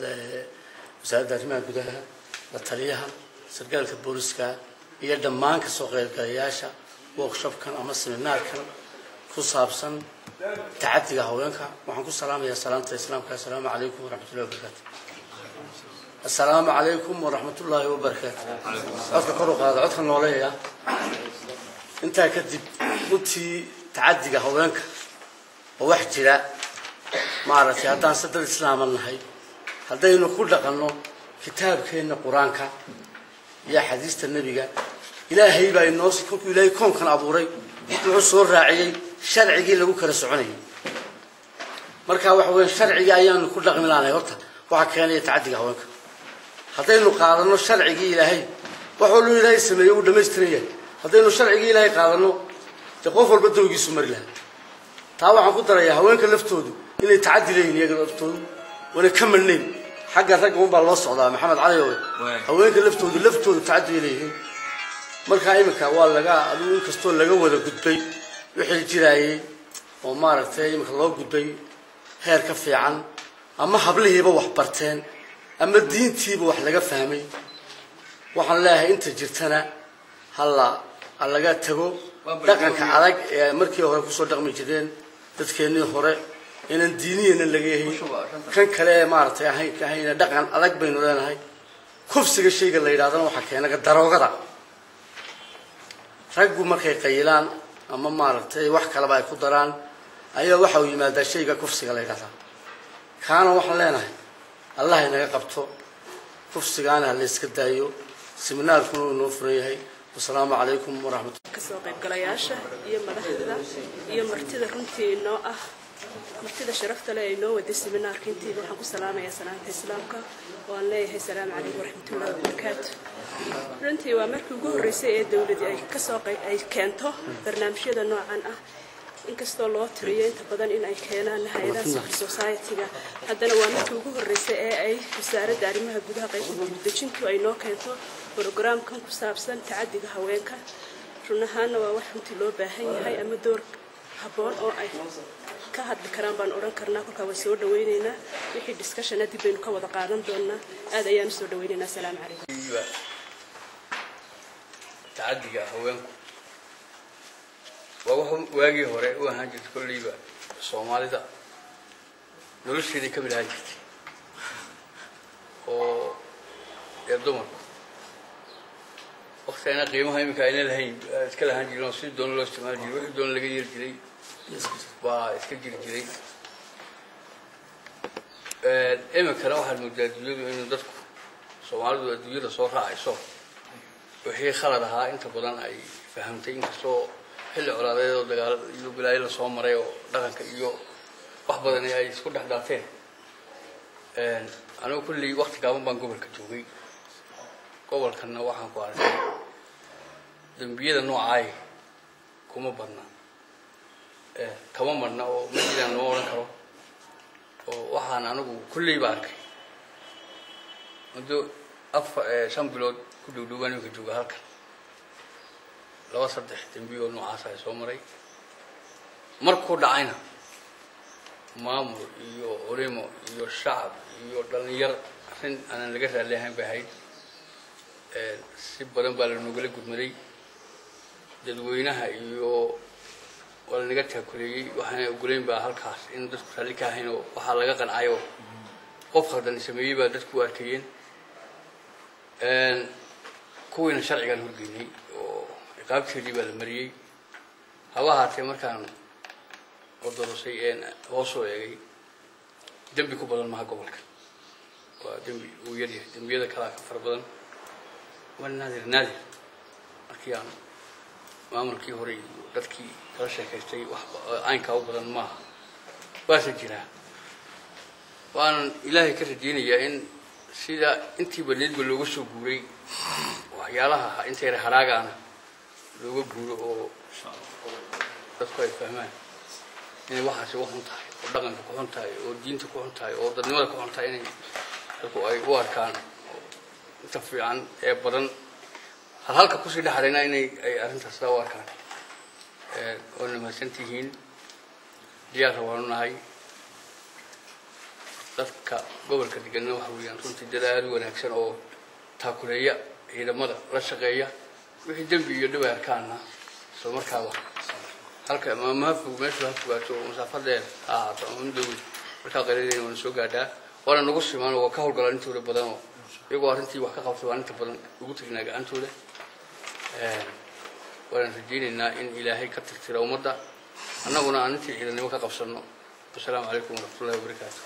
wasaaradda arrimaha gudaha la taliyaha sargaalka booliska iyo dhammaan ka soo qaybgalayaasha workshopkan ama seminaarkan ku saabsan tacadiga haweenka waxaan ku salaamayaa salaanta islaamka assalaamu calaykum waraxmatullahi wabarakaatu assalaamu calaykum waraxmatullaahi wabarakaatu codka kor u qaada codka nooleeya intaa kadib runtii tacadiga haweenka oo wax jira maaragtay haddaan se dad islaama nahay haddaynu ku dhaqanno kitaabkeenna qur'aanka iyo axaadiista nebiga ilaahay baa inoo kolkuu ilaahay koonkan abuuray. Wuxuu soo raaciyey sharcigii lagu kala soconayay. Marka waxa weya sharcigii ayaanu ku dhaqmi laanahay horta. Waxaa keenaya tacadiga haweenka. Haddaynu qaadano sharcigii ilaahay wax walba ilaahay sameeyey uu dhamaystiran yahay haddaynu sharcigii ilaahay qaadano dee qof walba dawgiisu mari lahaa. Taa waxaan ku darayaa haweenka laftoodu inay tacadi leeyihiin iyaga laftoodu wana ka madnayn xagga ragga unbaa loo socdaa maxamed cali oo haweenka laftoodu laftoodu tacadi bay leeyihiin markaa iminka waa laga adigu inkastoo laga wada gudbay wixii jiraayey oo maaragtay iminka loo gudbay heer ka fiican ama hablihiiba wax barteen ama diintiiba wax laga fahmay. Waxaan leeyahay inta jirtana halla ha laga tago dhaqanka adag ee markii hore ku soo dhaqmi jireen dadkeennii hore inaan diiniyana laga yahay. Kan kale ee maaragtay ahayn ahayna dhaqan adag baynu leenahay. Kufsiga shayga la yidhahdana waxaa keenaga daroogada. Raggu markay qayilaan ama maaragtay wax kaleba ay ku daraan ayaa waxa uu yimaadaa shayga kufsiga la yidhahdaa kaana waxaan leenahay. Allah inaga qabto. Kufsigaana ha la yska daayo. Seminaarkuna uu inoo furan yahay. Wasalaamu calaykum waraxmat ka soo qaybgalayaasha iyo madaxda iyo martida runtii inoo ah martida sharafta leh ee inoo waday seminaarka intiiba waxaan ku salaamayaa salaamta islaamka. Oo aan leeyahay salaamu calaykum waraxmatullahi wabarakaatu runtii waa markii ugu horreysay ee dowladii ay ka soo ay keento barnaamijyada noocan ah. Inkastoo loo tiriyo inta badan in ay keenaan hay'adaha civil society-ga haddana waa markii ugu horreysay ee ay wasaaradda arrimaha gudaha qaybta dibdejintu ay noo keento brogramkan ku saabsan tacadiga haweenka. Run ahaana waa wax runtii loo baahan yahay ama door habboon oo ay ka hadli karaan baan odhan karnaa kolkaa waan soo dhawaynaynaa wixii discussiona dib baynu ka wada qaadan doonaa aad ayaan u soo dhawaynaynaa asalaamu calaykum. Tacadiga haweenku. Waa wax waagii hore u ahaan jirtay kolleyba soomaalida. Nolosheeday ka mid ahaan jirtay. Oo ee dumarku wakti qiimaha iminka ayna lahayn iska lahaan jirin oo sidii doona loo isticmaali jiray wixii doona laga yeeri jiray baa iska jiri jiray iminkana waxaad moodaa adduunyadu inuu dadku soomaalidu adduunyada soo raacayso. Wixii khalad ahaa inta badan ay fahamtay inkastoo xilli colaadeed oo dagaal iyo bilaayo la soo maray oo dhaqanka iyo wax badan ay isku dhex daateen anigu kulley wakti gaaban baan gobolka joogay. Gobolkanna waxaan ku arkay dembiyada noocaay kuma badna kama marna oo ma jiraan lama odhan karo. Oo waxaan anigu kulley ba arkay. Muddo afar shan bilood ku dhowdhowbaan iminka jooga halkan. Laba saddex dembiyo noocaas ay soo maray. Markuu dhacayna maamul iyo culimo iyo shacab iyo dhalinyar arrin aanan laga raalli ahayn ahayd. Si badan baa lanogala gudmaday dadweynaha iyo waa lanaga taakuleeyey waxaana ogolayn baa halkaas in dadku raalli ka ahayn oo waxaa laga qancayoo qof khaldan sameeyey baa dadku arkayeen kuwiina sharcigaan horgeynay oo ciqaabteedii baa la mariyey. Haba ahaatee markaan odorosay een hoosoo eegay dembi ku badan maha gobolka. Waa dembi uu yaryahay dembiyada kalaa ka fara badan. Waa naadir naadir. Markii aan maamulkii hore iyo dadkii kala sheekaystay wax caynkaa u badan maaha. Waase jiraa waanan ilaahay ka rajeynayaa in sida intii badneedba looga soo guuray waxyaalaha yara haraagaana looga guuro oo dadku ay fahmaan inay waxaasi u xun tahay oo dhaqanka ku xun tahay oo diinta ku xun tahay oo dadnimada ku xun tahay inay dadku ay u arkaan inta fiican ee badan hal halka ku sii dhexarayna inay ay arrintaas saa u arkaan oo namahadsan tihiin diyaar rabaanu nahay dadka gobolka deganna waxa weeyaan runtii dad aada u wanaagsan oo taakuleeya ciidamada la shaqeeya wixii dembi iyo dhib ay arkaanna isla markaaba halka ama ma fog meeshu ha fogaato dheer ha ahaato ama midowey markaa qayladeyna waana soo gaadhaa waana nagu simaan oo ka howlgalaan intooda badan oo qabsanno wasalaamu calaykum waraxmatullahi wabarakaatu